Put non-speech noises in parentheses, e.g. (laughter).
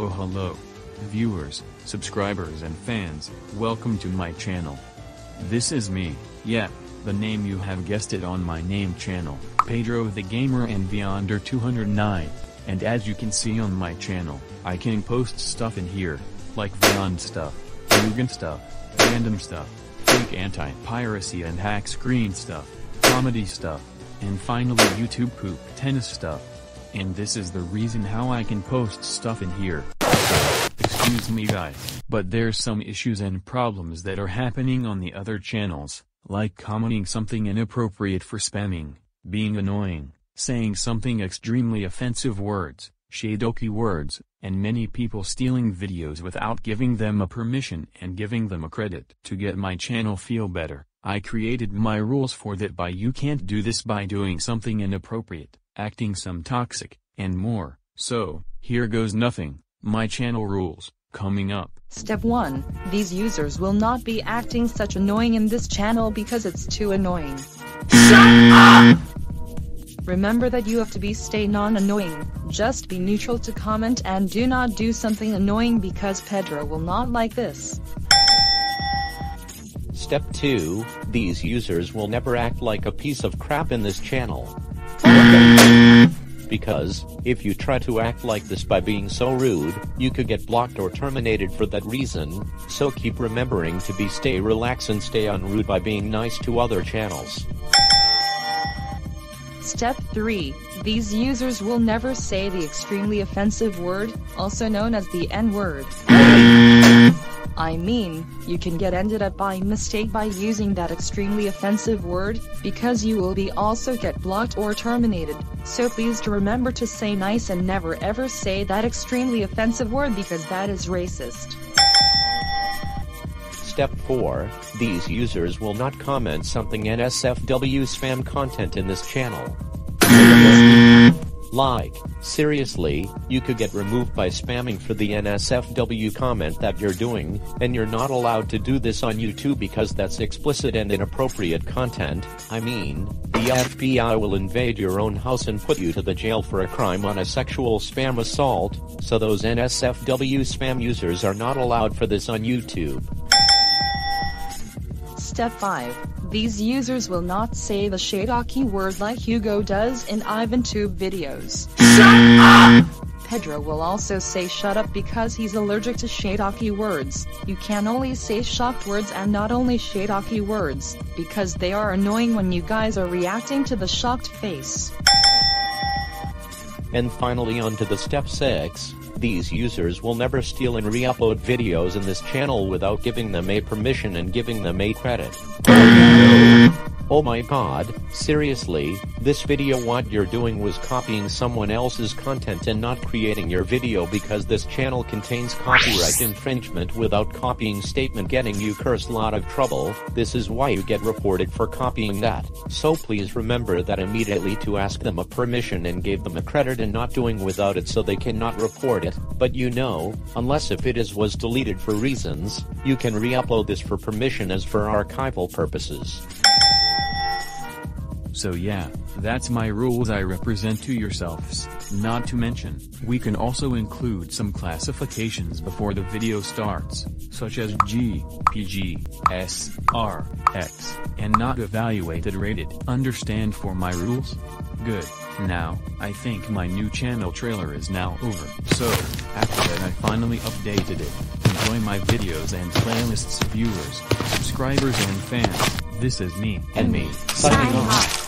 Oh hello. Viewers, subscribers and fans, welcome to my channel. This is me, yeah, the name you have guessed it on my name channel, Pedro the Gamer and Vyonder 209, and as you can see on my channel, I can post stuff in here, like Vyond stuff, Mugen stuff, random stuff, fake anti-piracy and hack screen stuff, comedy stuff, and finally YouTube poop tennis stuff. And this is the reason how I can post stuff in here. Excuse me guys, but there's some issues and problems that are happening on the other channels, like commenting something inappropriate for spamming, being annoying, saying something extremely offensive words, shadoky words, and many people stealing videos without giving them a permission and giving them a credit. To get my channel feel better, I created my rules for that by you can't do this by doing something inappropriate acting some toxic, and more. So, here goes nothing, my channel rules, coming up. Step 1. These users will not be acting such annoying in this channel because it's too annoying. Shut up! Remember that you have to be stay non-annoying, just be neutral to comment and do not do something annoying because Pedro will not like this. Step 2, these users will never act like a piece of crap in this channel. Because, if you try to act like this by being so rude, you could get blocked or terminated for that reason, so keep remembering to be stay relax and stay unrude by being nice to other channels. Step 3. These users will never say the extremely offensive word, also known as the N-word. I mean, you can get ended up by mistake by using that extremely offensive word, because you will be also get blocked or terminated, so please to remember to say nice and never ever say that extremely offensive word because that is racist. Step 4, these users will not comment something NSFW spam content in this channel. (laughs) Like, seriously, you could get removed by spamming for the NSFW comment that you're doing, and you're not allowed to do this on YouTube because that's explicit and inappropriate content. I mean, the FBI will invade your own house and put you to the jail for a crime on a sexual spam assault, so those NSFW spam users are not allowed for this on YouTube. Step 5. These users will not say the Shadaki word like Hugo does in IvanTube videos. Shut up! Pedro will also say shut up because he's allergic to Shadaki words. You can only say shocked words and not only Shadaki words, because they are annoying when you guys are reacting to the shocked face. And finally on to the step 6, these users will never steal and re-upload videos in this channel without giving them a permission and giving them a credit. Oh my god, seriously, this video what you're doing was copying someone else's content and not creating your video because this channel contains copyright infringement without copying statement getting you curse lot of trouble, this is why you get reported for copying that, so please remember that immediately to ask them a permission and give them a credit and not doing without it so they cannot report it, but you know, unless if it is was deleted for reasons, you can re-upload this for permission as for archival purposes. So yeah, that's my rules I represent to yourselves. Not to mention, we can also include some classifications before the video starts, such as G, PG, S, R, X, and not evaluated rated. Understand for my rules? Good. Now, I think my new channel trailer is now over. So, after that I finally updated it. Enjoy my videos and playlists viewers, subscribers and fans. This is me, and me, signing off.